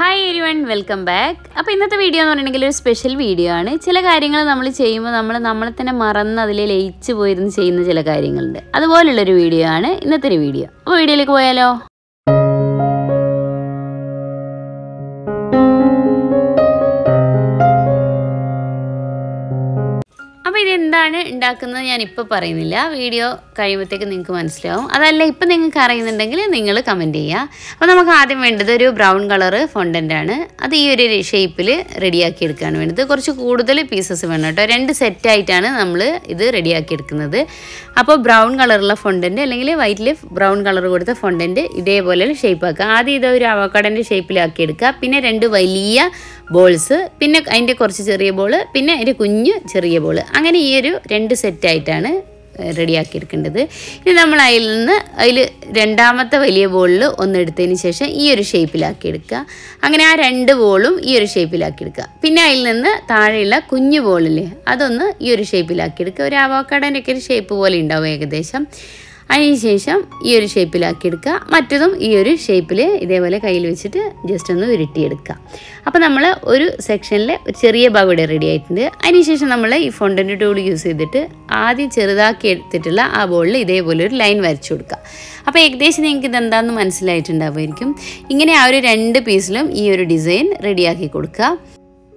Hi എരി one welcome back അപ്പോൾ ഇന്നത്തെ വീഡിയോ എന്ന് പറഞ്ഞെങ്കിൽ ഒരു സ്പെഷ്യൽ വീഡിയോ ആണ്. ചില കാര്യങ്ങൾ നമ്മൾ ചെയ്യുമ്പോൾ നമ്മൾ നമ്മളെ തന്നെ മറന്ന് അതിൽ ലയിച്ച് പോയിരുന്ന് ചെയ്യുന്ന ചില കാര്യങ്ങളുണ്ട്. അതുപോലുള്ളൊരു വീഡിയോ ആണ് ഇന്നത്തെ ഒരു വീഡിയോ അപ്പോൾ വീഡിയോയിലേക്ക് പോയാലോ? ഇതെന്താണ് ഉണ്ടാക്കുന്നത് ഞാൻ ഇപ്പോൾ പറയുന്നില്ല. വീഡിയോ കഴിയുമ്പോഴത്തേക്ക് നിങ്ങൾക്ക് മനസ്സിലാവും. അതല്ല ഇപ്പം നിങ്ങൾക്ക് അറിയുന്നുണ്ടെങ്കിൽ നിങ്ങൾ കമന്റ് ചെയ്യുക. അപ്പോൾ നമുക്ക് ആദ്യം വേണ്ടത് ഒരു ബ്രൗൺ കളറ് ആണ്. അത് ഈ ഒരു ഷേപ്പിൽ റെഡിയാക്കി എടുക്കുകയാണ് വേണ്ടത്. കുറച്ച് കൂടുതൽ പീസസ് വേണം കേട്ടോ. രണ്ട് സെറ്റായിട്ടാണ് നമ്മൾ ഇത് റെഡിയാക്കി എടുക്കുന്നത്. അപ്പോൾ ബ്രൗൺ കളറുള്ള ഫോണ്ടന്റ് അല്ലെങ്കിൽ വൈറ്റിൽ ബ്രൗൺ കളർ കൊടുത്ത ഫോണ്ടന്റ് ഇതേപോലെ ഷേപ്പ് ആക്കുക. ആദ്യം ഇത് ഒരു അവക്കടന്റെ ഷേപ്പിലാക്കി എടുക്കുക. പിന്നെ രണ്ട് വലിയ ബോൾസ് പിന്നെ അതിന്റെ കുറച്ച് ചെറിയ ബോൾ പിന്നെ അതിന്റെ കുഞ്ഞ് ചെറിയ ബോൾ അങ്ങനെ ഈ ഒരു രണ്ട് സെറ്റായിട്ടാണ് റെഡിയാക്കിയെടുക്കേണ്ടത്. ഇനി നമ്മൾ അതിൽ നിന്ന് അതിൽ രണ്ടാമത്തെ വലിയ ബോളിൽ ഒന്ന് എടുത്തതിന് ശേഷം ഈ ഒരു ഷേപ്പിലാക്കി എടുക്കുക അങ്ങനെ ആ രണ്ട് ബോളും ഈ ഒരു ഷേപ്പിലാക്കി എടുക്കുക പിന്നെ അതിൽ നിന്ന് താഴെയുള്ള കുഞ്ഞു ബോളില്ലേ അതൊന്ന് ഈ ഒരു ഷേപ്പിലാക്കി എടുക്കുക ഒരു അവക്കാടന്റെ ഒരു ഷേപ്പ് പോലെ ഉണ്ടാവും ഏകദേശം. അതിനുശേഷം ഈ ഒരു ഷേപ്പിലാക്കി എടുക്കുക. മറ്റതും ഈ ഒരു ഷേപ്പിൽ ഇതേപോലെ കയ്യിൽ വെച്ചിട്ട് ജസ്റ്റ് ഒന്ന് ഉരുട്ടിയെടുക്കുക. അപ്പോൾ നമ്മൾ ഒരു സെക്ഷനിൽ ഒരു ചെറിയ ഭാഗം ഇവിടെ റെഡി ആയിട്ടുണ്ട്. അതിനുശേഷം നമ്മൾ ഈ ഫോണ്ടന്റെ ടൂൾ യൂസ് ചെയ്തിട്ട് ആദ്യം ചെറുതാക്കി എടുത്തിട്ടുള്ള ആ ബോളിൽ ഇതേപോലെ ഒരു ലൈൻ വരച്ചു കൊടുക്കുക. അപ്പോൾ ഏകദേശം നിങ്ങൾക്ക് ഇതെന്താണെന്ന് മനസ്സിലായിട്ടുണ്ടാവുമായിരിക്കും. ഇങ്ങനെ ആ ഒരു രണ്ട് പീസിലും ഈ ഒരു ഡിസൈൻ റെഡിയാക്കി കൊടുക്കുക.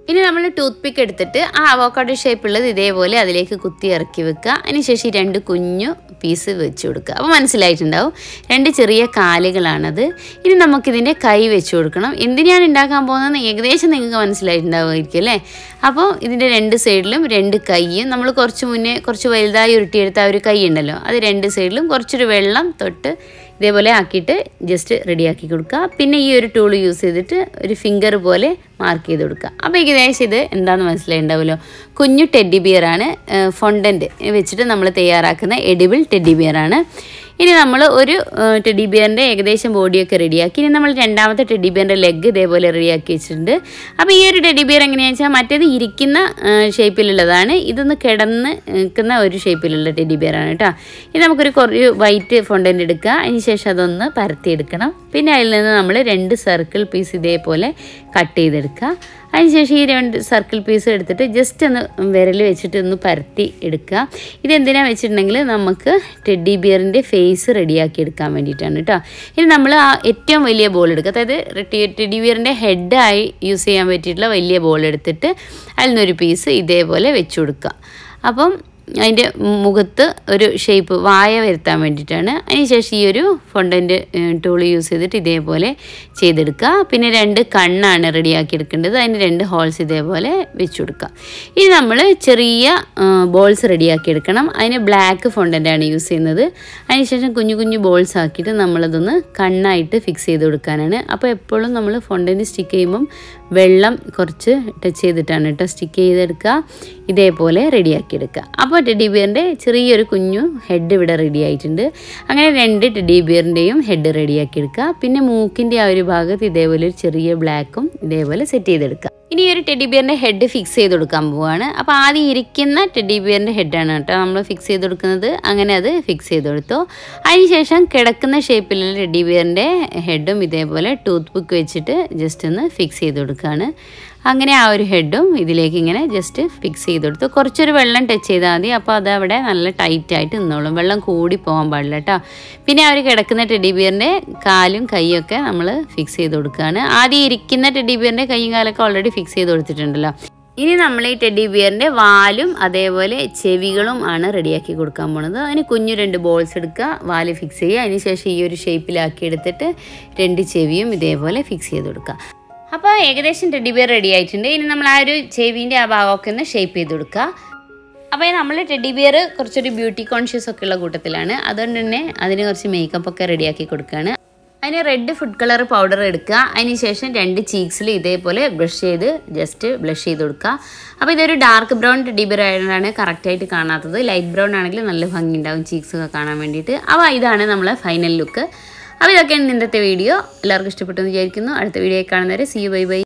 ഇനി നമ്മൾ ടൂത്ത് പിക്ക് എടുത്തിട്ട് ആ അവോക്കാഡോ ഷേപ്പുള്ളത് ഇതേപോലെ അതിലേക്ക് കുത്തി ഇറക്കി വെക്കുക. അതിനുശേഷം രണ്ട് കുഞ്ഞു പീസ് വെച്ച് കൊടുക്കുക. അപ്പോൾ മനസ്സിലായിട്ടുണ്ടാവും? രണ്ട് ചെറിയ കാലുകളാണത്. ഇനി നമുക്കിതിന്റെ കൈ വെച്ച് കൊടുക്കണം. എന്തിനാണ് ഉണ്ടാക്കാൻ പോകുന്നതെന്ന് ഏകദേശം നിങ്ങൾക്ക് മനസ്സിലായിട്ടുണ്ടാവുമായിരിക്കും അല്ലേ? അപ്പോൾ ഇതിന്റെ രണ്ട് സൈഡിലും രണ്ട് കൈയും നമ്മൾ കുറച്ച് മുന്നേ കുറച്ച് വലുതായി ഉരുട്ടിയെടുത്ത ആ ഒരു കൈ ഉണ്ടല്ലോ അത് രണ്ട് സൈഡിലും കുറച്ചൊരു വെള്ളം തൊട്ട് ഇതേപോലെ ആക്കിയിട്ട് ജസ്റ്റ് റെഡിയാക്കി കൊടുക്കുക. പിന്നെ ഈ ഒരു ടൂൾ യൂസ് ചെയ്തിട്ട് ഒരു ഫിംഗർ പോലെ മാർക്ക് ചെയ്ത് കൊടുക്കുക. അപ്പോൾ ഏകദേശം ഇത് എന്താണെന്ന് മനസ്സിലായിണ്ടാവുമല്ലോ? കുഞ്ഞു ടെഡി ബിയറാണ് ഫൊണ്ടന്റ് വെച്ചിട്ട് നമ്മൾ തയ്യാറാക്കുന്ന എഡിബിൾ ടെഡി ബിയറാണ് ഇനി നമ്മൾ ഒരു ടെഡി ബിയറിന്റെ ഏകദേശം ബോഡിയൊക്കെ റെഡിയാക്കി ഇനി നമ്മൾ രണ്ടാമത്തെ ടെഡി ബിയറിന്റെ ലെഗ് ഇതേപോലെ റെഡിയാക്കി വെച്ചിട്ടുണ്ട്. അപ്പോൾ ഈ ഒരു ടെഡി ബിയർ എങ്ങനെയാണെന്ന് വെച്ചാൽ മറ്റേത് ഇരിക്കുന്ന ഷേപ്പിലുള്ളതാണ് ഇതൊന്ന് കിടന്ന് നിൽക്കുന്ന ഒരു ഷേപ്പിലുള്ള ടെഡി ബിയറാണ് കേട്ടോ ഇത് നമുക്കൊരു കുറച്ച് വൈറ്റ് ഫൊണ്ടന്റ് എടുക്കുക. അതിന് ശേഷം അതൊന്ന് പരത്തിയെടുക്കണം പിന്നെ അതിൽ നിന്ന് നമ്മൾ രണ്ട് സർക്കിൾ പീസ് ഇതേപോലെ കട്ട് ചെയ്തെടുക്കുക അതിനുശേഷം ഈ രണ്ട് സർക്കിൾ പീസ് എടുത്തിട്ട് ജസ്റ്റ് ഒന്ന് വിരൽ വെച്ചിട്ട് ഒന്ന് പരത്തി എടുക്കുക. ഇതെന്തിനാണ് വെച്ചിട്ടുണ്ടെങ്കിൽ നമുക്ക് ടെഡി ബിയറിന്റെ ഫേസ് റെഡിയാക്കി എടുക്കാൻ വേണ്ടിയിട്ടാണ് കേട്ടോ ഇനി നമ്മൾ ആ ഏറ്റവും വലിയ ബോൾ എടുക്കുക. അതായത് ടെഡി ബിയറിന്റെ ഹെഡായി യൂസ് ചെയ്യാൻ പറ്റിയിട്ടുള്ള വലിയ ബോൾ എടുത്തിട്ട് അതിൽ നിന്നൊരു പീസ് ഇതേപോലെ വെച്ചു കൊടുക്കുക. അപ്പം അതിന്റെ മുഖത്ത് ഒരു ഷേപ്പ് വായ വരുത്താൻ വേണ്ടിയിട്ടാണ്. അതിനുശേഷം ഈ ഒരു ഫൊണ്ടന്റ് ടൂൾ യൂസ് ചെയ്തിട്ട് ഇതേപോലെ ചെയ്തെടുക്കുക. പിന്നെ രണ്ട് കണ്ണാണ് റെഡിയാക്കി എടുക്കേണ്ടത് അതിന് രണ്ട് ഹോൾസ് ഇതേപോലെ വെച്ചു കൊടുക്കുക ഇനി നമ്മൾ ചെറിയ ബോൾസ് റെഡിയാക്കി എടുക്കണം അതിന് ബ്ലാക്ക് ഫൊണ്ടന്റാണ് യൂസ് ചെയ്യുന്നത്. അതിനുശേഷം കുഞ്ഞു കുഞ്ഞു ബോൾസ് ആക്കിയിട്ട് നമ്മളതൊന്ന് കണ്ണായിട്ട് ഫിക്സ് ചെയ്ത് കൊടുക്കാനാണ്. അപ്പോൾ എപ്പോഴും നമ്മൾ ഫൊണ്ടന്റ് സ്റ്റിക്ക് ചെയ്യുമ്പം വെള്ളം കുറച്ച് ടച്ച് ചെയ്തിട്ടാണ് കേട്ടോ സ്റ്റിക്ക് ചെയ്തെടുക്കുക. ഇതേപോലെ റെഡിയാക്കി എടുക്കുക അപ്പോൾ ടെഡി ബിയറിന്റെ ചെറിയൊരു കുഞ്ഞു ഹെഡ് ഇവിടെ റെഡി ആയിട്ടുണ്ട്. അങ്ങനെ രണ്ട് ടെഡി ബിയറിന്റെയും ഹെഡ് റെഡിയാക്കി എടുക്കുക. പിന്നെ മൂക്കിന്റെ ആ ഒരു ഭാഗത്ത് ഇതേപോലെ ഒരു ചെറിയ ബ്ലാക്കും ഇതേപോലെ സെറ്റ് ചെയ്തെടുക്കുക. ഇനി ഒരു ടെഡി ബിയറിന്റെ ഹെഡ് ഫിക്സ് ചെയ്ത് കൊടുക്കാൻ പോവുകയാണ് അപ്പോൾ ആദ്യം ഇരിക്കുന്ന ടെഡി ബിയറിന്റെ ഹെഡാണ് കേട്ടോ നമ്മൾ ഫിക്സ് ചെയ്ത് കൊടുക്കുന്നത്. അങ്ങനെ അത് ഫിക്സ് ചെയ്ത് കൊടുത്തു. അതിനുശേഷം കിടക്കുന്ന ഷേപ്പിലുള്ള ടെഡി ബിയറിന്റെ ഹെഡും ഇതേപോലെ ടൂത്ത് ബുക്ക് വെച്ചിട്ട് ജസ്റ്റ് ഒന്ന് ഫിക്സ് ചെയ്ത് കൊടുക്കുകയാണ്. അങ്ങനെ ആ ഒരു ഹെഡും ഇതിലേക്ക് ഇങ്ങനെ ജസ്റ്റ് ഫിക്സ് ചെയ്ത് കൊടുത്തു. കുറച്ചൊരു വെള്ളം ടച്ച് ചെയ്താൽ മതി. അപ്പോൾ അതവിടെ നല്ല ടൈറ്റായിട്ട് നിന്നോളും. വെള്ളം കൂടി പോകാൻ പാടില്ല കേട്ടോ പിന്നെ അവർ കിടക്കുന്ന ടെഡിബിയറിന്റെ കാലും കൈയൊക്കെ നമ്മൾ ഫിക്സ് ചെയ്ത് കൊടുക്കുകയാണ്. ആദ്യം ഇരിക്കുന്ന ടെഡിബിയറിന്റെ കൈയും കാലൊക്കെ ഓൾറെഡി ഫിക്സ് ചെയ്ത് കൊടുത്തിട്ടുണ്ടല്ലോ. ഇനി നമ്മൾ ഈ ടെഡി ബിയറിന്റെ വാലും അതേപോലെ ചെവികളും ആണ് റെഡിയാക്കി കൊടുക്കാൻ പോണത്. അതിന് കുഞ്ഞു രണ്ട് ബോൾസ് എടുക്കുക വാൽ ഫിക്സ് ചെയ്യുക. അതിനുശേഷം ഈ ഒരു ഷേപ്പിലാക്കി എടുത്തിട്ട് രണ്ട് ചെവിയും ഇതേപോലെ ഫിക്സ് ചെയ്ത് കൊടുക്കുക. അപ്പോൾ ഏകദേശം ടെഡി ബിയർ റെഡി ആയിട്ടുണ്ട്. ഇനി നമ്മൾ ആ ഒരു ചെവിന്റെ ആ ഭാഗമൊക്കെ ഒന്ന് ഷേപ്പ് ചെയ്ത് കൊടുക്കുക അപ്പോൾ നമ്മൾ ടെഡി ബിയർ കുറച്ചൊരു ബ്യൂട്ടി കോൺഷ്യസ് ഒക്കെ ഉള്ള കൂട്ടത്തിലാണ്. അതുകൊണ്ട് തന്നെ അതിന് കുറച്ച് മേക്കപ്പ് ഒക്കെ റെഡിയാക്കി കൊടുക്കുകയാണ് അതിന് റെഡ് ഫുഡ് കളർ പൗഡർ എടുക്കുക അതിന് ശേഷം രണ്ട് ചീക്സിൽ ഇതേപോലെ ബ്രഷ് ചെയ്ത് ജസ്റ്റ് ബ്ലഷ് ചെയ്ത് കൊടുക്കുക അപ്പോൾ ഇതൊരു ഡാർക്ക് ബ്രൗൺ ടെഡി ബിയർ ആയതുകൊണ്ടാണ് കറക്റ്റായിട്ട് കാണാത്തത്. ലൈറ്റ് ബ്രൗൺ ആണെങ്കിൽ നല്ല ഭംഗി ഉണ്ടാവും ചീക്സ് ഒക്കെ കാണാൻ വേണ്ടിയിട്ട്. അപ്പോൾ ഇതാണ് നമ്മളെ ഫൈനൽ ലുക്ക് അപ്പോൾ ഇതൊക്കെയാണ് ഇന്നത്തെ വീഡിയോ. എല്ലാവർക്കും ഇഷ്ടപ്പെട്ടു എന്ന് വിചാരിക്കുന്നു. അടുത്ത വീഡിയോ കാണുന്നവരെ സി ബൈ ബൈ